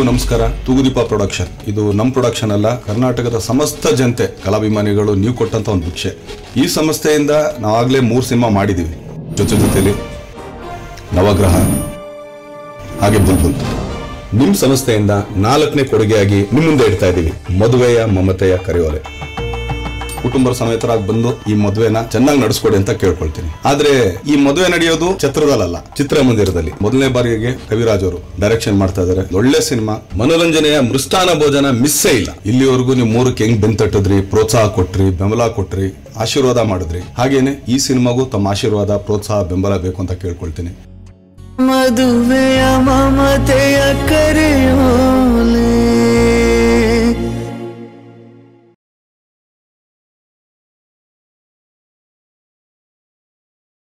ಎಲ್ರಿಗೂ ನಮಸ್ಕಾರ. ತೂಗುದೀಪ ಪ್ರೊಡಕ್ಷನ್ ಇದು ನಮ್ಮ ಪ್ರೊಡಕ್ಷನ್ ಅಲ್ಲ, ಕರ್ನಾಟಕದ ಸಮಸ್ತ ಜನತೆ, ಕಲಾಭಿಮಾನಿಗಳು ನೀವು ಕೊಟ್ಟಂತ ಒಂದು ಭಿಕ್ಷೆ. ಈ ಸಂಸ್ಥೆಯಿಂದ ನಾವಾಗಲೇ ಮೂರು ಸಿನಿಮಾ ಮಾಡಿದೀವಿ. ಜೊತೆ ಜೊತೆಲಿ ನವಗ್ರಹ, ಹಾಗೆ ಬುಲ್ಬುಲ್. ನಿಮ್ಮ ಸಂಸ್ಥೆಯಿಂದ ನಾಲ್ಕನೇ ಕೊಡುಗೆಯಾಗಿ ನಿಮ್ಮ ಮುಂದೆ ಇಡ್ತಾ ಇದ್ದೀವಿ ಮದುವೆಯ ಮಮತೆಯ ಕರೆಯೋಲೆ. ಕುಟುಂಬ ಸಮೇತರಾಗಿ ಬಂದು ಈ ಮದುವೆನ ಚೆನ್ನಾಗಿ ನಡೆಸ್ಕೊಡಿ ಅಂತ ಕೇಳ್ಕೊಳ್ತೀನಿ. ಆದ್ರೆ ಈ ಮದುವೆ ನಡೆಯೋದು ಛತ್ರದಲ್ಲ ಚಿತ್ರಮಂದಿರದಲ್ಲಿ. ಮೊದಲನೇ ಬಾರಿಗೆ ಕವಿರಾಜ್ ಅವರು ಡೈರೆಕ್ಷನ್ ಮಾಡ್ತಾ ಇದಾರೆ. ಒಳ್ಳೆ ಸಿನಿಮಾ, ಮನೋರಂಜನೆಯ ಮೃಷ್ಟಾನ ಭೋಜನ ಮಿಸ್ಸೇ ಇಲ್ಲ. ಇಲ್ಲಿವರೆಗೂ ನೀವು ಮೂರಕ್ಕೆ ಹೆಂಗ್ ಬೆಂತಟ್ಟಿದ್ರಿ ಪ್ರೋತ್ಸಾಹ ಕೊಟ್ರಿ, ಬೆಂಬಲ ಕೊಟ್ರಿ, ಆಶೀರ್ವಾದ ಮಾಡಿದ್ರಿ. ಹಾಗೇನೆ ಈ ಸಿನಿಮಾಗೂ ತಮ್ಮ ಆಶೀರ್ವಾದ, ಪ್ರೋತ್ಸಾಹ, ಬೆಂಬಲ ಬೇಕು ಅಂತ ಕೇಳ್ಕೊಳ್ತೀನಿ. ಮದುವೆಯ ಮಮತೆಯ ಕರೆಯ